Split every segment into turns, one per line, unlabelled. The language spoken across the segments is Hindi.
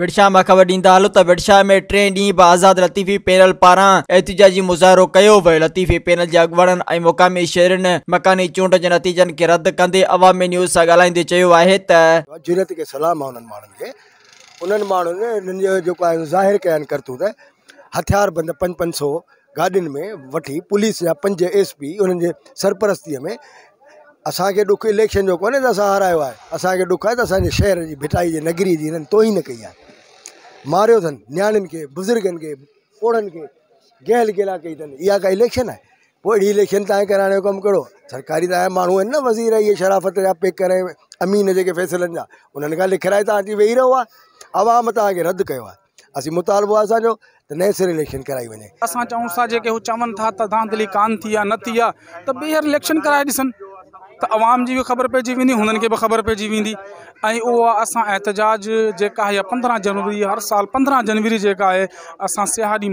विड़शा माँ ख़बर ॾींदा हलो त विड़शा में टे ॾींहं बि आज़ाद लतीफ़ी पैनल पारां एहतिजाजी मुज़ाहिरो कयो लतीफ़ी पैनल जे अॻुवाणनि ऐं मुक़ामी शहरनि मकानी चूंड जे नतीजनि खे रद्द कंदे अवामी न्यूज़ सां ॻाल्हाईंदे चयो
सलाम करतूत हथियार बंद पंज सौ गाॾियुनि में वठी पुलिस जा पंज एस पी में, असांखे इलेक्शन जो कोन्हे त असां हारायो आहे। असांखे ॾुख आहे शहर भिटाई जी, नगरी जी हिननि तोहीन कई आहे। मारियो अथनि खे बुज़ुर्गनि पोड़नि खे गहल गेला कई अथनि इहा का इलेक्शन आहे पोइ इलेक्शन तव्हांजे कराइण जो कमु कहिड़ो सरकारी तव्हांजा माण्हू आहिनि न, वज़ीर इहे शराफ़त जा पेकर ऐं अमीन जेके फ़ैसिलनि जा उन्हनि खां लिखाए तव्हां अची वेही रहो आवाम तव्हांखे रद्द कयो असीं मुतालबो आहे असांजो त नए सिरे इलेक्शन कराई वञे
असां चऊं था जेके हू था त धांधली कान थी आहे न थी आहे त इलेक्शन कराए ॾिसनि। त अवाम जी बि ख़बर पइजी वेंदी, हुननि खे ख़बर ऐं उहा असां जेका आहे पंद्रहं जनवरी, हर साल पंद्रहं जनवरी जेका आहे, असां सियाह ॾींहुं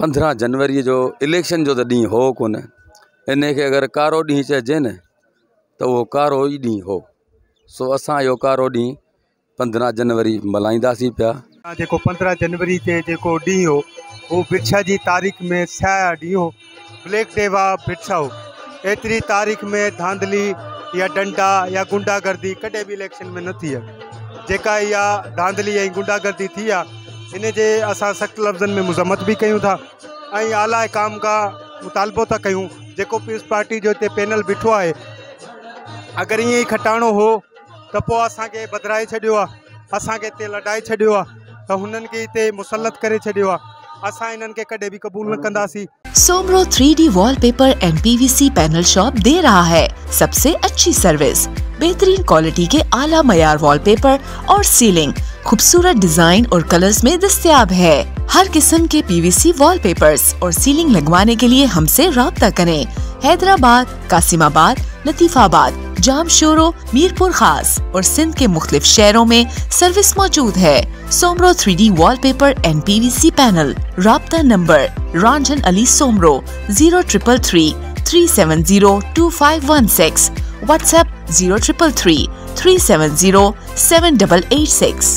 पंद्रहं जनवरी जो इलेक्शन जो त हो कोन इन खे अगरि कारो ॾींहुं चइजे न, त उहो कारो ई ॾींहुं हो। सो असां इहो कारो ॾींहुं पंद्रहं जनवरी मल्हाईंदासीं पिया।
पंद्रहं जनवरी ते जेको ॾींहुं हो, उहो बिरछा जी तारीख़ में स्याह ॾींहुं हो। ब्लैक डे हुआ बिरछा हो एतिरी तारीख़ में धांधली या डंडा या गुंडागर्दी कॾहिं बि इलेक्शन में न थी इहा धांधली ऐं गुंडागर्दी थी आहे इन जे असां सख़्तु लफ़्ज़नि में मुज़मत बि कयूं था आला काम खां मुतालबो था कयूं, जेको पीस पार्टी जो हिते पैनल बीठो आहे। अगरि ईअं ई खटाणो हो, त पोइ बदिराए छॾियो आहे असांखे हिते लॾाए छॾियो आहे त मुसलत करे छॾियो आहे असां इन्हनि क़बूल न कंदासीं।
Soomro 3D wallpaper and PVC panel shop दे रहा है। सबसे अच्छी सर्विस, बेहतरीन क्वालिटी के आला मयार वॉलपेपर और सीलिंग। खूबसूरत डिज़ाइन और कलर्स में दस्तियाब है। हर किस्म के पीवीसी वॉलपेपर्स और सीलिंग लगवाने के लिए हमसे रब्ता करें। हैदराबाद, कासिमाबाद, लतीफाबाद जाम शोरो मीरपुर खास और सिंध के मुख्तलिफ़ शहरों में सर्विस मौजूद है। Soomro three D wallpaper and P V C panel रबता number, Ranjhan Ali Soomro zero triple three three seven zero two five one six WhatsApp zero triple three three seven zero seven double eight six